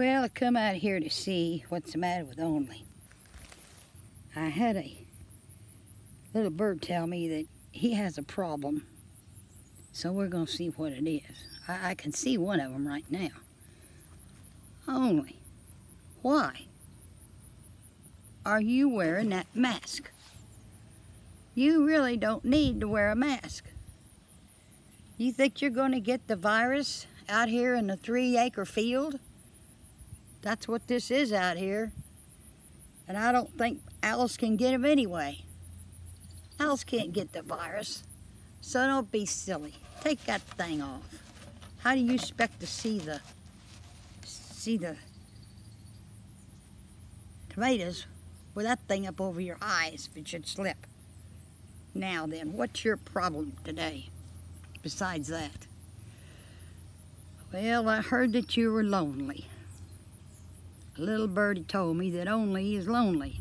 Well, I come out here to see what's the matter with Only. I had a little bird tell me that he has a problem. So we're going to see what it is. I, I can see one of them right now. Only, why are you wearing that mask? You really don't need to wear a mask. You think you're going to get the virus out here in the three acre field? That's what this is out here. And I don't think Alice can get him anyway. Alice can't get the virus. So don't be silly. Take that thing off. How do you expect to see the see the tomatoes with that thing up over your eyes if it should slip? Now then, what's your problem today besides that? Well, I heard that you were lonely. Little birdie told me that Only is lonely.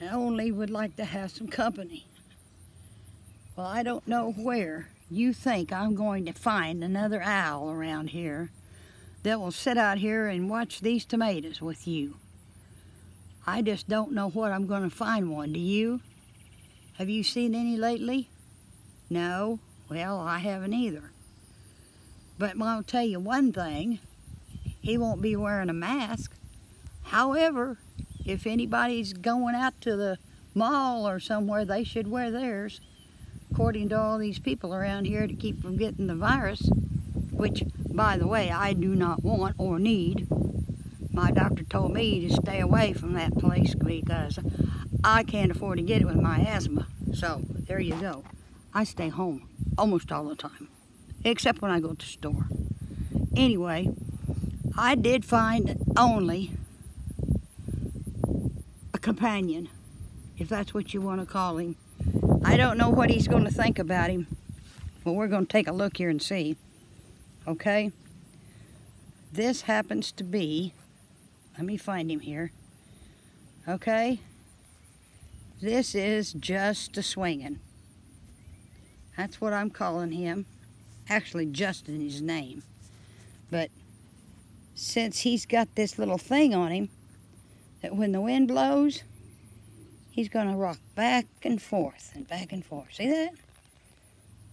And Only would like to have some company. Well, I don't know where you think I'm going to find another owl around here that will sit out here and watch these tomatoes with you. I just don't know what I'm going to find one. Do you? Have you seen any lately? No? Well, I haven't either. But I'll tell you one thing, he won't be wearing a mask. However, if anybody's going out to the mall or somewhere, they should wear theirs, according to all these people around here to keep from getting the virus, which, by the way, I do not want or need. My doctor told me to stay away from that place because I can't afford to get it with my asthma. So there you go. I stay home almost all the time, except when I go to the store. Anyway, I did find only a companion, if that's what you want to call him. I don't know what he's going to think about him, but we're going to take a look here and see. Okay? This happens to be, let me find him here. Okay? This is just a swinging. That's what I'm calling him. Actually, Justin his name. But since he's got this little thing on him, that when the wind blows, he's going to rock back and forth and back and forth. See that?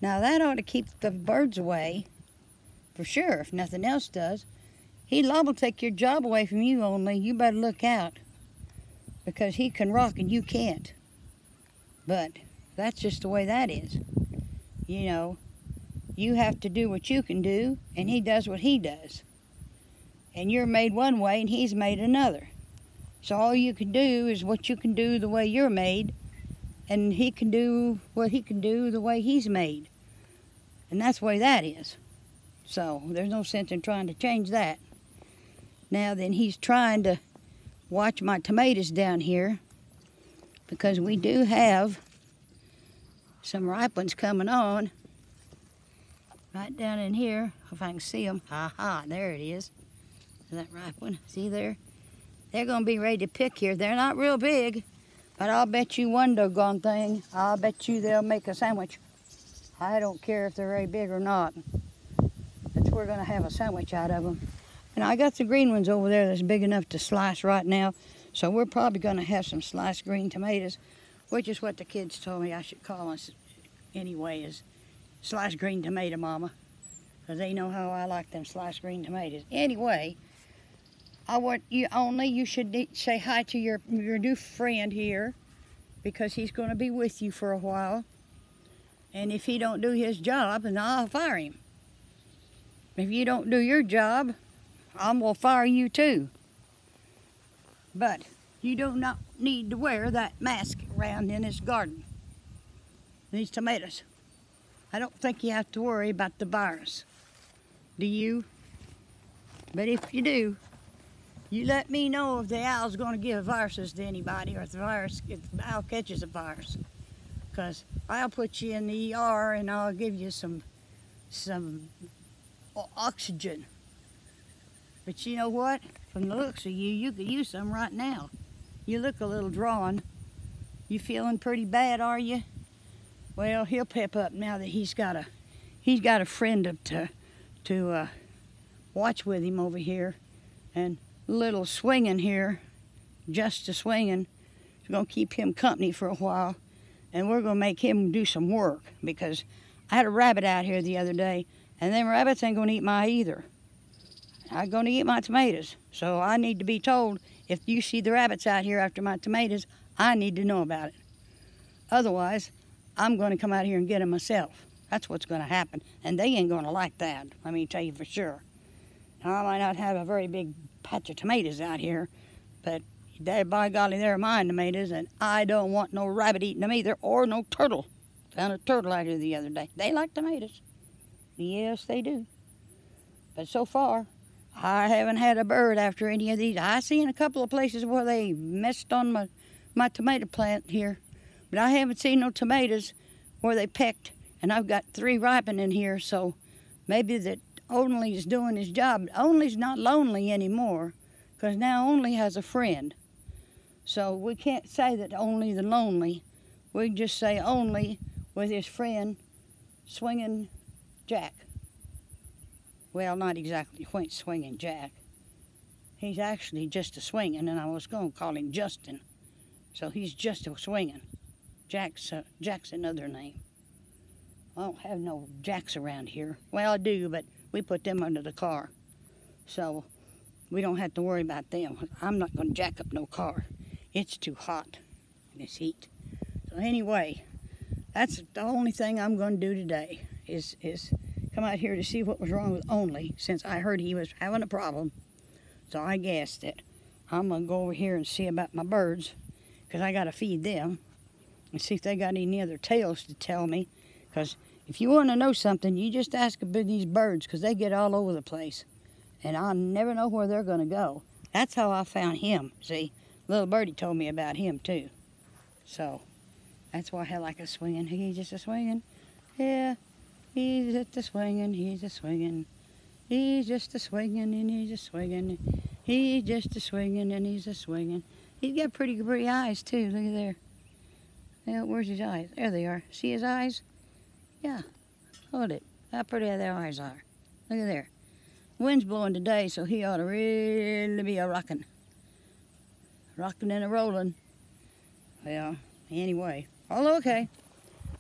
Now that ought to keep the birds away, for sure, if nothing else does. He'd liable to take your job away from you only. You better look out because he can rock and you can't. But that's just the way that is. You know, you have to do what you can do, and he does what he does. And you're made one way, and he's made another. So all you can do is what you can do the way you're made, and he can do what he can do the way he's made. And that's the way that is. So there's no sense in trying to change that. Now then, he's trying to watch my tomatoes down here because we do have some ripe ones coming on right down in here if I can see them ha ha there it is that ripe one see there? They're gonna be ready to pick here. They're not real big but I'll bet you one doggone thing. I'll bet you they'll make a sandwich. I don't care if they're very big or not but we're gonna have a sandwich out of them and I got the green ones over there that's big enough to slice right now so we're probably going to have some sliced green tomatoes, which is what the kids told me I should call us anyway, is sliced green tomato mama. Because they know how I like them sliced green tomatoes. Anyway, I want you only, you should say hi to your, your new friend here because he's going to be with you for a while. And if he don't do his job, then I'll fire him. If you don't do your job, I'm going to fire you too. But you do not need to wear that mask around in this garden. These tomatoes. I don't think you have to worry about the virus. Do you? But if you do, you let me know if the owl's going to give viruses to anybody or if the virus, if the owl catches a virus. Because I'll put you in the ER and I'll give you some, some oxygen. But you know what? From the looks of you, you could use some right now. You look a little drawn. You feeling pretty bad, are you? Well, he'll pep up now that he's got a he's got a friend to to uh, watch with him over here. And little swinging here, just a swinging, going to keep him company for a while. And we're going to make him do some work because I had a rabbit out here the other day, and them rabbits ain't going to eat my either. I'm going to eat my tomatoes. So I need to be told if you see the rabbits out here after my tomatoes, I need to know about it. Otherwise, I'm going to come out here and get them myself. That's what's going to happen. And they ain't going to like that, let me tell you for sure. I might not have a very big patch of tomatoes out here, but they, by golly, they're mine tomatoes, and I don't want no rabbit eating them either, or no turtle. Found a turtle out here the other day. They like tomatoes. Yes, they do. But so far, I haven't had a bird after any of these. I seen a couple of places where they messed on my, my tomato plant here, but I haven't seen no tomatoes where they pecked. And I've got three ripening in here, so maybe that Only's doing his job. Only's not lonely anymore, because now Only has a friend. So we can't say that Only the lonely. We just say Only with his friend swinging Jack. Well, not exactly swinging Jack. He's actually just a swinging, and I was going to call him Justin. So he's just a swinging. Jack's, uh, Jack's another name. I don't have no jacks around here. Well, I do, but we put them under the car. So we don't have to worry about them. I'm not going to jack up no car. It's too hot in this heat. So anyway, that's the only thing I'm going to do today is, is come out here to see what was wrong with Only since I heard he was having a problem. So I guessed that I'm going to go over here and see about my birds because I got to feed them and see if they got any other tales to tell me because if you want to know something, you just ask about these birds because they get all over the place. And I never know where they're going to go. That's how I found him, see. Little birdie told me about him too. So, that's why I like a swinging. He's just a swinging. Yeah, He's just a swinging, he's a swinging. He's just a swinging and he's a swinging. He's just a swinging and he's a swinging. He's got pretty pretty eyes too. Look at there. Yeah, where's his eyes? There they are. See his eyes? Yeah. Hold it. How pretty their eyes are. Look at there. Wind's blowing today, so he ought to really be a rocking. Rocking and a rolling. Well, anyway. All okay.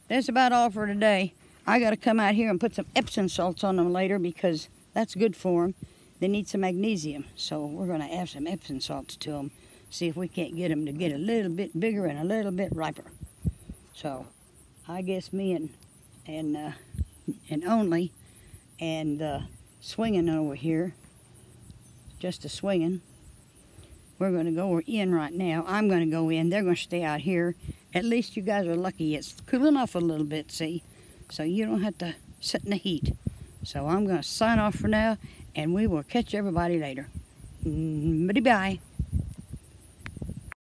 That's about all for today. I got to come out here and put some Epsom salts on them later because that's good for them. They need some magnesium, so we're going to add some Epsom salts to them. See if we can't get them to get a little bit bigger and a little bit riper. So, I guess me and and uh, and only and uh, swinging over here, just a swinging. We're going to go in right now. I'm going to go in. They're going to stay out here. At least you guys are lucky. It's cooling off a little bit, see? so you don't have to sit in the heat. So I'm going to sign off for now, and we will catch everybody later. Mm, bye-bye.